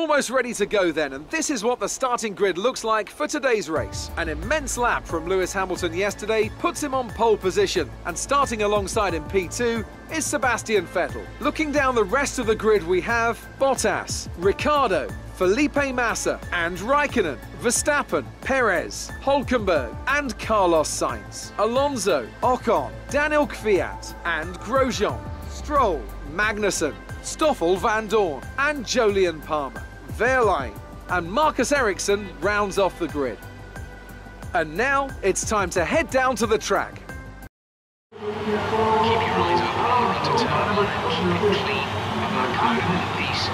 Almost ready to go then, and this is what the starting grid looks like for today's race. An immense lap from Lewis Hamilton yesterday puts him on pole position, and starting alongside in P2 is Sebastian Vettel. Looking down the rest of the grid we have Bottas, Ricciardo, Felipe Massa and Raikkonen, Verstappen, Perez, Hulkenberg and Carlos Sainz, Alonso, Ocon, Daniel Kvyat and Grosjean, Stroll, Magnussen, Stoffel Vandoorne and Jolyon Palmer, Wehrlein and Marcus Ericsson rounds off the grid. And now it's time to head down to the track. Keep your eyes open turn and keep it clean and peace.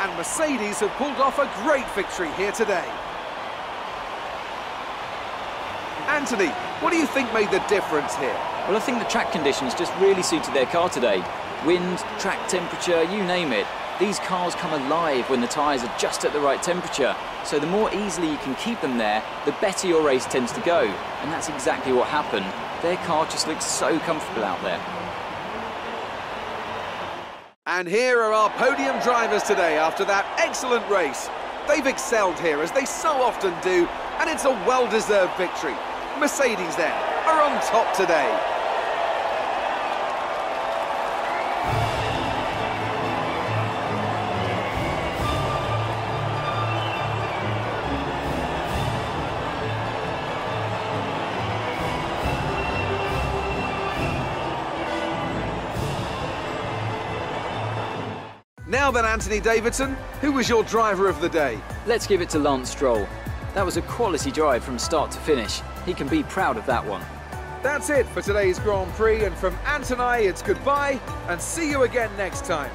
And Mercedes have pulled off a great victory here today. Anthony, what do you think made the difference here? Well, I think the track conditions just really suited their car today. Wind, track temperature, you name it. These cars come alive when the tyres are just at the right temperature. So the more easily you can keep them there, the better your race tends to go. And that's exactly what happened. Their car just looks so comfortable out there. And here are our podium drivers today after that excellent race. They've excelled here, as they so often do, and it's a well-deserved victory. Mercedes, then, are on top today. Now then, Anthony Davidson, who was your driver of the day? Let's give it to Lance Stroll. That was a quality drive from start to finish. He can be proud of that one. That's it for today's Grand Prix, and from Ant and I, it's goodbye, and see you again next time.